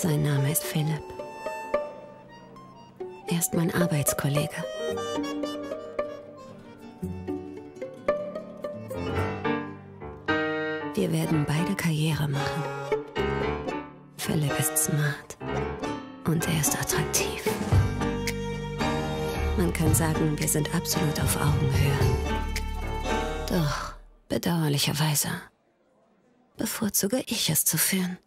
Sein Name ist Philipp. Er ist mein Arbeitskollege. Wir werden beide Karriere machen. Philipp ist smart und er ist attraktiv. Man kann sagen, wir sind absolut auf Augenhöhe. Doch, bedauerlicherweise, bevorzuge ich es zu führen.